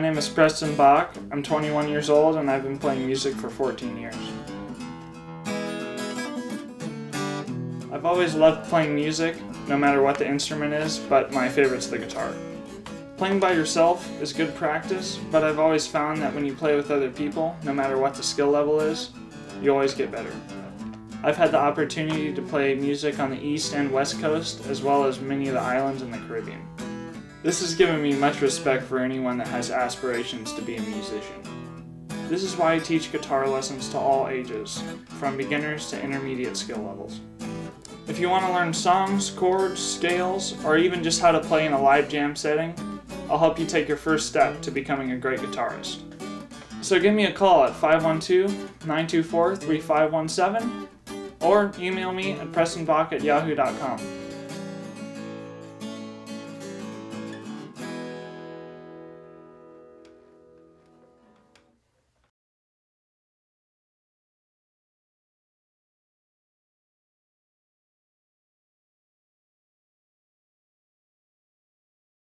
name is Preston Bach. I'm 21 years old and I've been playing music for 14 years. I've always loved playing music, no matter what the instrument is, but my favorite's the guitar. Playing by yourself is good practice, but I've always found that when you play with other people, no matter what the skill level is, you always get better. I've had the opportunity to play music on the East and West Coast, as well as many of the islands in the Caribbean. This has given me much respect for anyone that has aspirations to be a musician. This is why I teach guitar lessons to all ages, from beginners to intermediate skill levels. If you want to learn songs, chords, scales, or even just how to play in a live jam setting, I'll help you take your first step to becoming a great guitarist. So give me a call at 512 924 3517 or email me at prestonbach at yahoo.com.